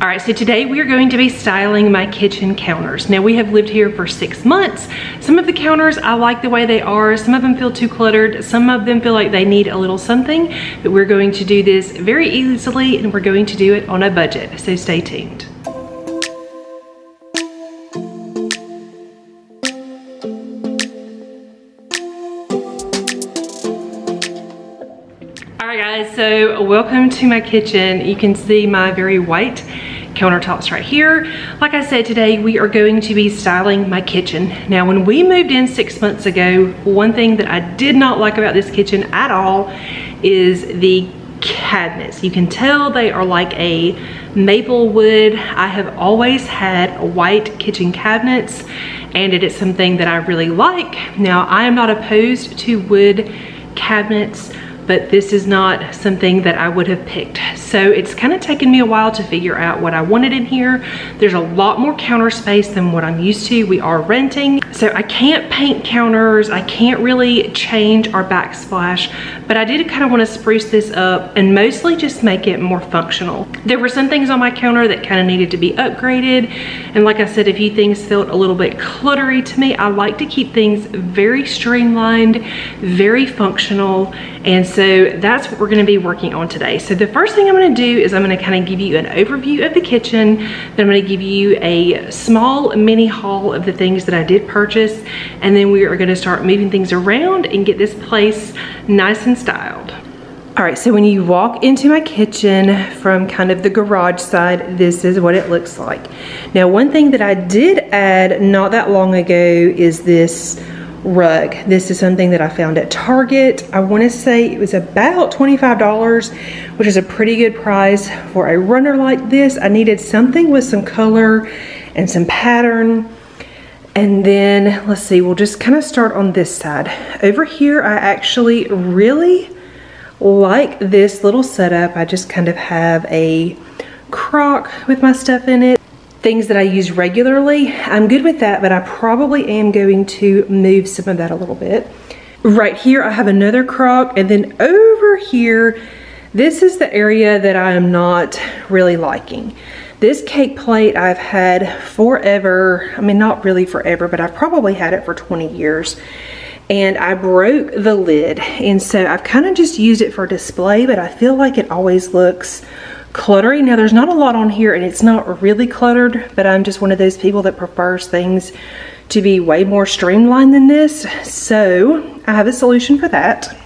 All right, so today we are going to be styling my kitchen counters. Now we have lived here for six months. Some of the counters, I like the way they are. Some of them feel too cluttered. Some of them feel like they need a little something, but we're going to do this very easily and we're going to do it on a budget, so stay tuned. All right guys, so welcome to my kitchen. You can see my very white countertops right here. Like I said, today we are going to be styling my kitchen. Now, when we moved in six months ago, one thing that I did not like about this kitchen at all is the cabinets. You can tell they are like a maple wood. I have always had white kitchen cabinets and it is something that I really like. Now, I am not opposed to wood cabinets but this is not something that I would have picked. So it's kind of taken me a while to figure out what I wanted in here. There's a lot more counter space than what I'm used to. We are renting, so I can't paint counters. I can't really change our backsplash, but I did kind of want to spruce this up and mostly just make it more functional. There were some things on my counter that kind of needed to be upgraded. And like I said, a few things felt a little bit cluttery to me. I like to keep things very streamlined, very functional. And so that's what we're gonna be working on today. So the first thing I'm gonna do is I'm gonna kind of give you an overview of the kitchen. Then I'm gonna give you a small mini haul of the things that I did purchase. And then we are gonna start moving things around and get this place nice and styled. All right, so when you walk into my kitchen from kind of the garage side, this is what it looks like. Now, one thing that I did add not that long ago is this rug. This is something that I found at Target. I want to say it was about $25, which is a pretty good price for a runner like this. I needed something with some color and some pattern. And then, let's see, we'll just kind of start on this side. Over here, I actually really like this little setup. I just kind of have a crock with my stuff in it things that I use regularly. I'm good with that, but I probably am going to move some of that a little bit. Right here, I have another crock, and then over here, this is the area that I am not really liking. This cake plate I've had forever. I mean, not really forever, but I've probably had it for 20 years. And I broke the lid. And so I've kind of just used it for display, but I feel like it always looks cluttery. Now there's not a lot on here and it's not really cluttered, but I'm just one of those people that prefers things to be way more streamlined than this. So I have a solution for that.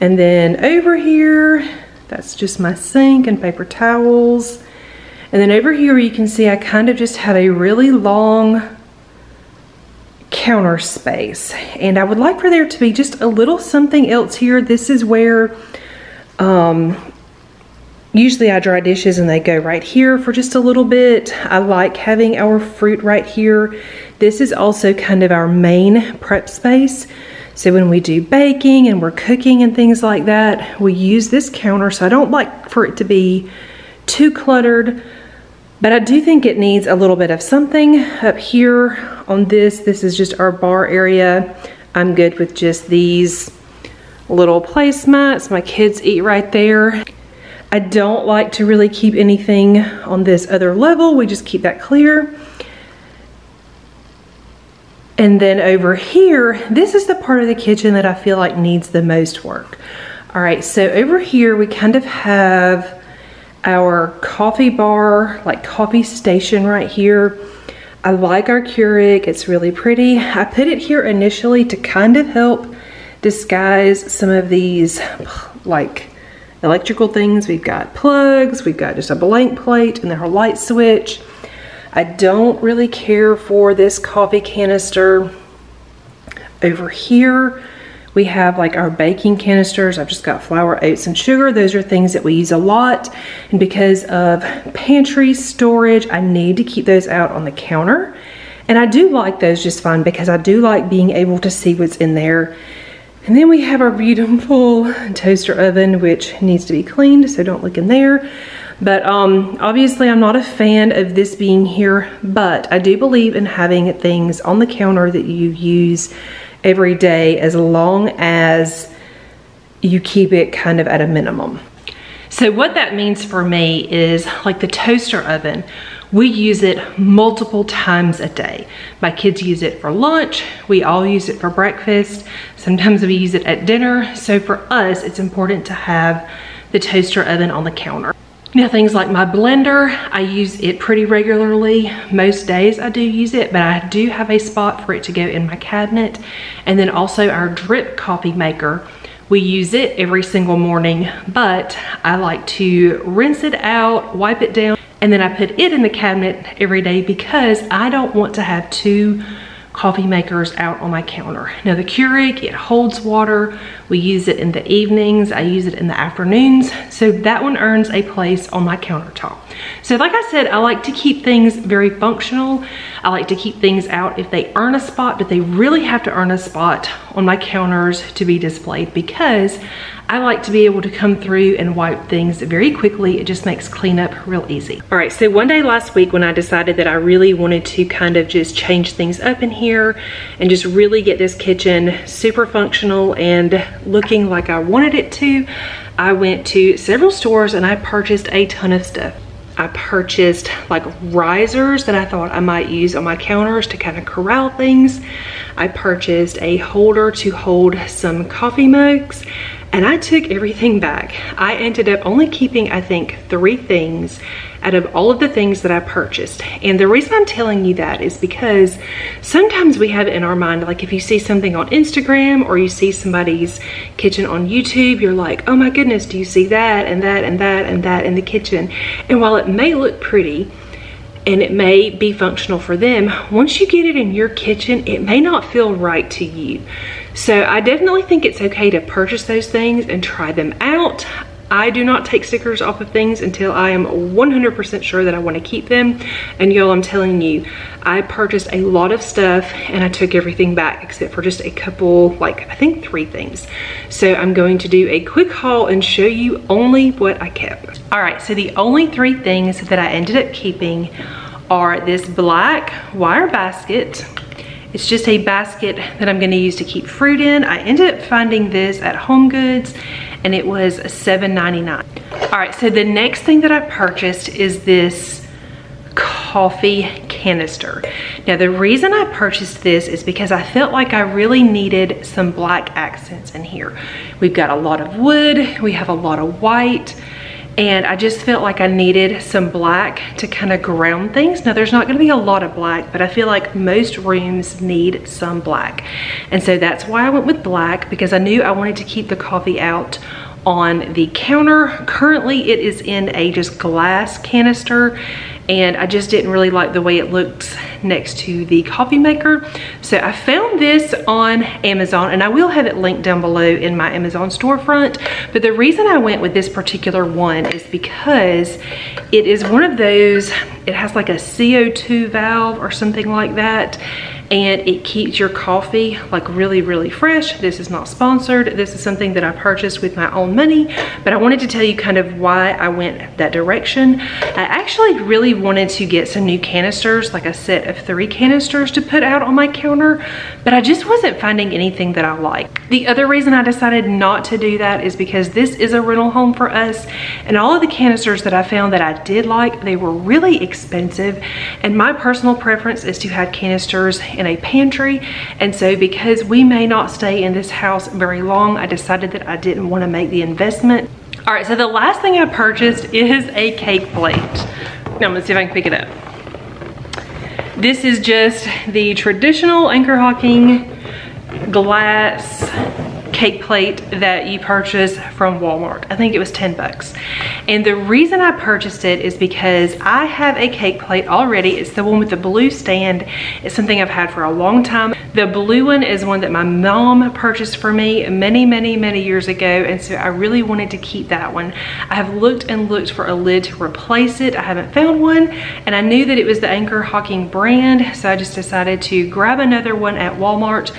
And then over here, that's just my sink and paper towels. And then over here you can see I kind of just have a really long counter space. And I would like for there to be just a little something else here. This is where um, Usually I dry dishes and they go right here for just a little bit. I like having our fruit right here. This is also kind of our main prep space. So when we do baking and we're cooking and things like that, we use this counter. So I don't like for it to be too cluttered, but I do think it needs a little bit of something up here on this. This is just our bar area. I'm good with just these little placemats. My kids eat right there. I don't like to really keep anything on this other level. We just keep that clear. And then over here, this is the part of the kitchen that I feel like needs the most work. All right, so over here we kind of have our coffee bar, like coffee station right here. I like our Keurig, it's really pretty. I put it here initially to kind of help disguise some of these like electrical things. We've got plugs, we've got just a blank plate and then her light switch. I don't really care for this coffee canister. Over here, we have like our baking canisters. I've just got flour, oats, and sugar. Those are things that we use a lot. And because of pantry storage, I need to keep those out on the counter. And I do like those just fine because I do like being able to see what's in there and then we have our beautiful toaster oven, which needs to be cleaned, so don't look in there. But um, obviously I'm not a fan of this being here, but I do believe in having things on the counter that you use every day as long as you keep it kind of at a minimum. So what that means for me is like the toaster oven, we use it multiple times a day. My kids use it for lunch. We all use it for breakfast. Sometimes we use it at dinner. So for us, it's important to have the toaster oven on the counter. Now things like my blender, I use it pretty regularly. Most days I do use it, but I do have a spot for it to go in my cabinet. And then also our drip coffee maker. We use it every single morning, but I like to rinse it out, wipe it down, and then I put it in the cabinet every day because I don't want to have two coffee makers out on my counter. Now the Keurig, it holds water. We use it in the evenings. I use it in the afternoons. So that one earns a place on my countertop. So like I said, I like to keep things very functional. I like to keep things out if they earn a spot, but they really have to earn a spot on my counters to be displayed because I like to be able to come through and wipe things very quickly. It just makes cleanup real easy. All right, so one day last week when I decided that I really wanted to kind of just change things up in here and just really get this kitchen super functional and looking like I wanted it to, I went to several stores and I purchased a ton of stuff. I purchased like risers that I thought I might use on my counters to kind of corral things. I purchased a holder to hold some coffee mugs and I took everything back. I ended up only keeping, I think, three things out of all of the things that I purchased. And the reason I'm telling you that is because sometimes we have it in our mind, like if you see something on Instagram or you see somebody's kitchen on YouTube, you're like, oh my goodness, do you see that and that and that and that in the kitchen? And while it may look pretty, and it may be functional for them, once you get it in your kitchen, it may not feel right to you. So I definitely think it's okay to purchase those things and try them out. I do not take stickers off of things until I am 100% sure that I want to keep them. And y'all, I'm telling you, I purchased a lot of stuff and I took everything back except for just a couple, like I think three things. So I'm going to do a quick haul and show you only what I kept. All right, so the only three things that I ended up keeping are this black wire basket, it's just a basket that I'm gonna use to keep fruit in. I ended up finding this at Home Goods and it was $7.99. All right, so the next thing that I purchased is this coffee canister. Now the reason I purchased this is because I felt like I really needed some black accents in here. We've got a lot of wood, we have a lot of white, and I just felt like I needed some black to kind of ground things. Now there's not gonna be a lot of black, but I feel like most rooms need some black. And so that's why I went with black because I knew I wanted to keep the coffee out on the counter. Currently it is in a just glass canister and I just didn't really like the way it looks next to the coffee maker. So I found this on Amazon and I will have it linked down below in my Amazon storefront. But the reason I went with this particular one is because it is one of those, it has like a CO2 valve or something like that and it keeps your coffee like really, really fresh. This is not sponsored. This is something that I purchased with my own money, but I wanted to tell you kind of why I went that direction. I actually really wanted to get some new canisters, like a set of three canisters to put out on my counter, but I just wasn't finding anything that I like. The other reason I decided not to do that is because this is a rental home for us, and all of the canisters that I found that I did like, they were really expensive, and my personal preference is to have canisters in a pantry. And so because we may not stay in this house very long, I decided that I didn't want to make the investment. All right, so the last thing I purchased is a cake plate. Now I'm gonna see if I can pick it up. This is just the traditional Anchor Hocking glass cake plate that you purchase from Walmart. I think it was 10 bucks. And the reason I purchased it is because I have a cake plate already. It's the one with the blue stand. It's something I've had for a long time. The blue one is one that my mom purchased for me many, many, many years ago. And so I really wanted to keep that one. I have looked and looked for a lid to replace it. I haven't found one. And I knew that it was the Anchor Hocking brand. So I just decided to grab another one at Walmart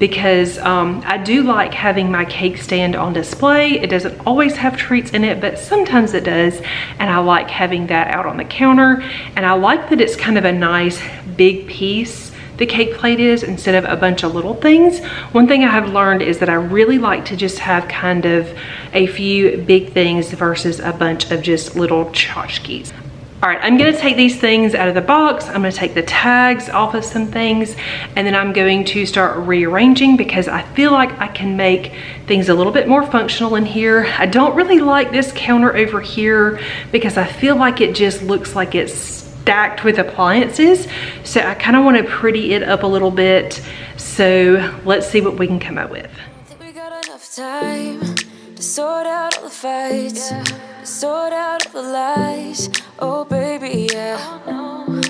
because um, I do like having my cake stand on display. It doesn't always have treats in it, but sometimes it does. And I like having that out on the counter. And I like that it's kind of a nice big piece the cake plate is instead of a bunch of little things. One thing I have learned is that I really like to just have kind of a few big things versus a bunch of just little tchotchkes. All right, I'm gonna take these things out of the box. I'm gonna take the tags off of some things, and then I'm going to start rearranging because I feel like I can make things a little bit more functional in here. I don't really like this counter over here because I feel like it just looks like it's stacked with appliances. So I kind of want to pretty it up a little bit. So let's see what we can come up with. Sort out all the fights, sort out all the lies. Oh, baby, yeah.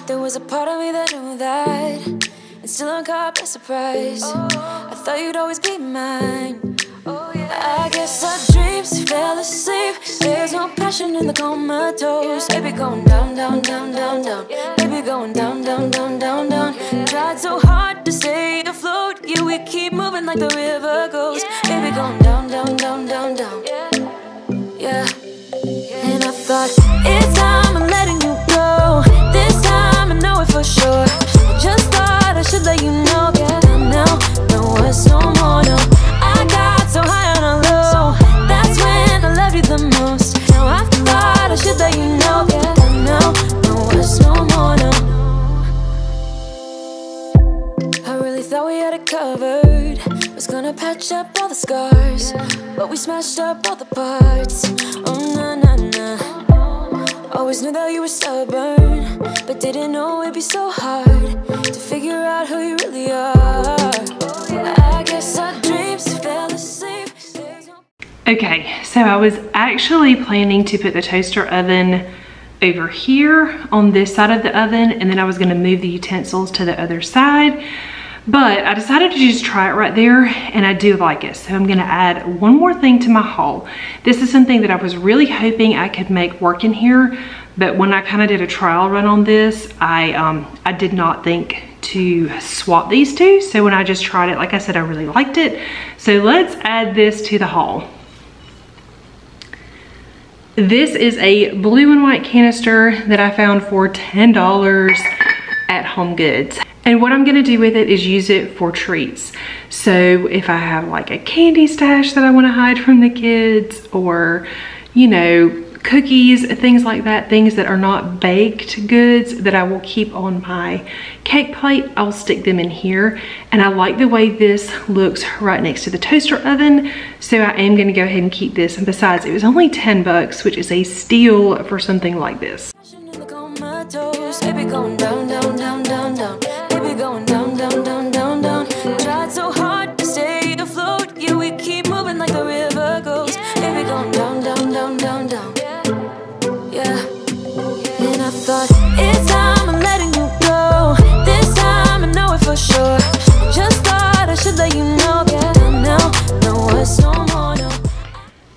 There was a part of me that knew that, and still I'm caught by surprise. I thought you'd always be mine. Oh, yeah, I guess our dreams fell asleep. There's no passion in the comatose. Baby, going down, down, down, down, down. Baby, going down, down, down, down, down. Tried so hard to stay afloat. Yeah, we keep moving like the river goes. Baby, going down, down, down, down. Thought, Okay, so I was actually planning to put the toaster oven over here on this side of the oven and then I was gonna move the utensils to the other side but I decided to just try it right there and I do like it. So I'm gonna add one more thing to my haul. This is something that I was really hoping I could make work in here, but when I kind of did a trial run on this, I, um, I did not think to swap these two. So when I just tried it, like I said, I really liked it. So let's add this to the haul. This is a blue and white canister that I found for $10 at Home Goods. And what I'm gonna do with it is use it for treats. So if I have like a candy stash that I wanna hide from the kids or, you know, cookies, things like that, things that are not baked goods that I will keep on my cake plate, I'll stick them in here. And I like the way this looks right next to the toaster oven. So I am gonna go ahead and keep this. And besides, it was only 10 bucks, which is a steal for something like this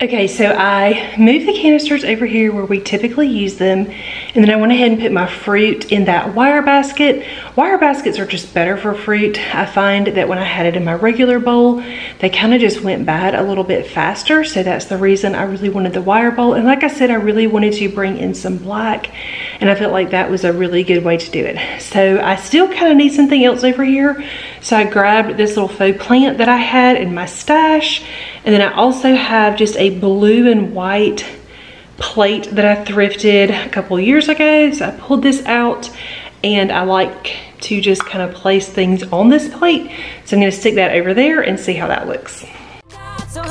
Okay, so I moved the canisters over here where we typically use them. And then I went ahead and put my fruit in that wire basket. Wire baskets are just better for fruit. I find that when I had it in my regular bowl, they kind of just went bad a little bit faster. So that's the reason I really wanted the wire bowl. And like I said, I really wanted to bring in some black. And I felt like that was a really good way to do it. So I still kind of need something else over here. So I grabbed this little faux plant that I had in my stash. And then I also have just a blue and white plate that I thrifted a couple years ago. So I pulled this out and I like to just kind of place things on this plate. So I'm gonna stick that over there and see how that looks. So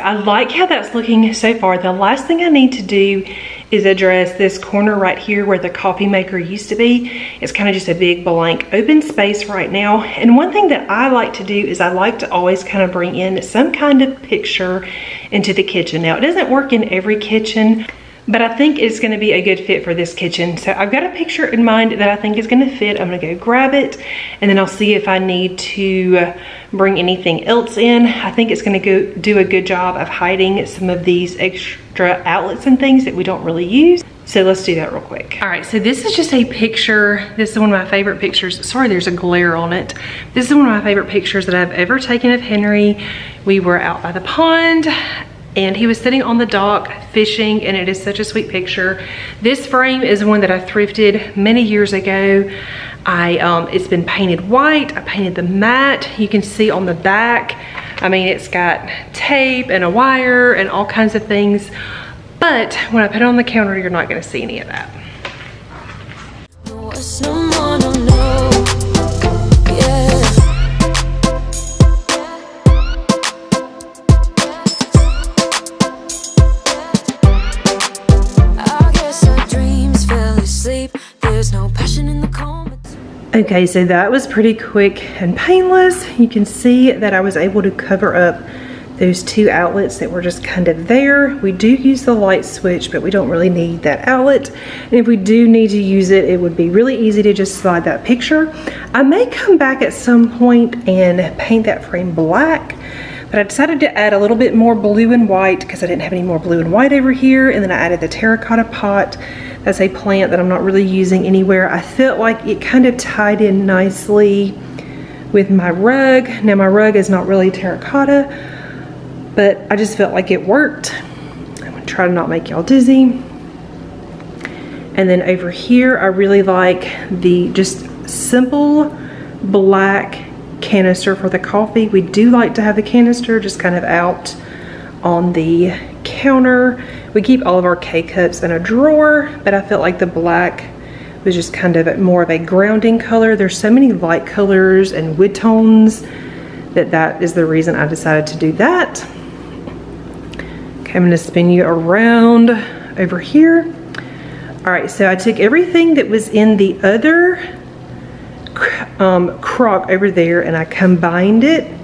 I like how that's looking so far. The last thing I need to do is address this corner right here where the coffee maker used to be. It's kind of just a big blank open space right now. And one thing that I like to do is I like to always kind of bring in some kind of picture into the kitchen. Now it doesn't work in every kitchen, but I think it's gonna be a good fit for this kitchen. So I've got a picture in mind that I think is gonna fit. I'm gonna go grab it and then I'll see if I need to uh, bring anything else in. I think it's gonna go do a good job of hiding some of these extra outlets and things that we don't really use. So let's do that real quick. All right, so this is just a picture. This is one of my favorite pictures. Sorry, there's a glare on it. This is one of my favorite pictures that I've ever taken of Henry. We were out by the pond and he was sitting on the dock fishing and it is such a sweet picture. This frame is one that I thrifted many years ago. I, um, it's been painted white. I painted the mat. You can see on the back, I mean, it's got tape and a wire and all kinds of things. But when I put it on the counter, you're not gonna see any of that. Okay, so that was pretty quick and painless. You can see that I was able to cover up those two outlets that were just kind of there. We do use the light switch, but we don't really need that outlet. And if we do need to use it, it would be really easy to just slide that picture. I may come back at some point and paint that frame black, but I decided to add a little bit more blue and white because I didn't have any more blue and white over here. And then I added the terracotta pot. That's a plant that I'm not really using anywhere. I felt like it kind of tied in nicely with my rug. Now my rug is not really terracotta, but I just felt like it worked. I'm gonna try to not make y'all dizzy. And then over here, I really like the just simple black canister for the coffee. We do like to have the canister just kind of out on the counter. We keep all of our K-cups in a drawer, but I felt like the black was just kind of more of a grounding color. There's so many light colors and wood tones that that is the reason I decided to do that. Okay, I'm gonna spin you around over here. All right, so I took everything that was in the other um, crock over there and I combined it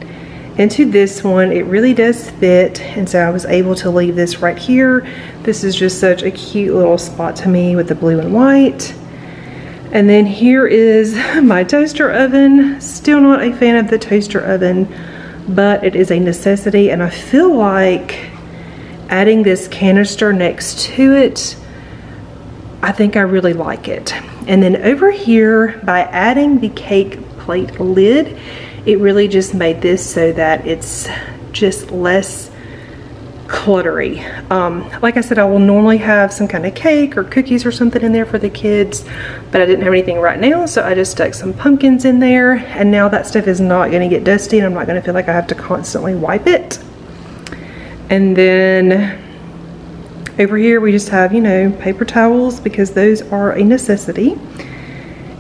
into this one. It really does fit, and so I was able to leave this right here. This is just such a cute little spot to me with the blue and white. And then here is my toaster oven. Still not a fan of the toaster oven, but it is a necessity, and I feel like adding this canister next to it, I think I really like it. And then over here, by adding the cake plate lid, it really just made this so that it's just less cluttery. Um, like I said, I will normally have some kind of cake or cookies or something in there for the kids, but I didn't have anything right now, so I just stuck some pumpkins in there, and now that stuff is not gonna get dusty, and I'm not gonna feel like I have to constantly wipe it. And then over here we just have, you know, paper towels because those are a necessity.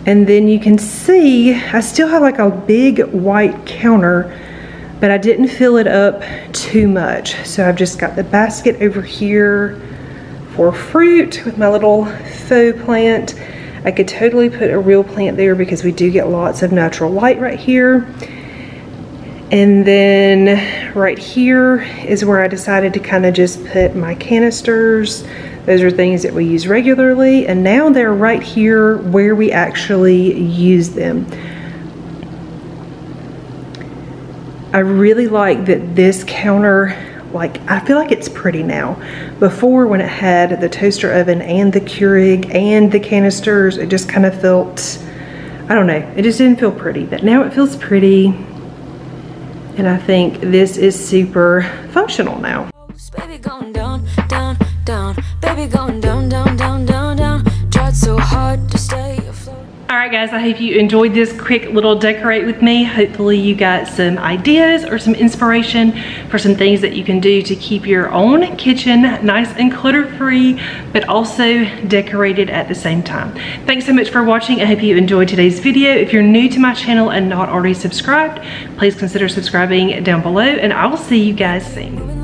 And then you can see I still have like a big white counter, but I didn't fill it up too much. So I've just got the basket over here for fruit with my little faux plant. I could totally put a real plant there because we do get lots of natural light right here. And then right here is where I decided to kind of just put my canisters. Those are things that we use regularly. And now they're right here where we actually use them. I really like that this counter, like I feel like it's pretty now. Before when it had the toaster oven and the Keurig and the canisters, it just kind of felt, I don't know, it just didn't feel pretty. But now it feels pretty and I think this is super functional now. Baby going down, down, down. Baby going down, down, down, down, down. Tried so hard to stay all right guys, I hope you enjoyed this quick little decorate with me. Hopefully you got some ideas or some inspiration for some things that you can do to keep your own kitchen nice and clutter-free, but also decorated at the same time. Thanks so much for watching. I hope you enjoyed today's video. If you're new to my channel and not already subscribed, please consider subscribing down below and I will see you guys soon.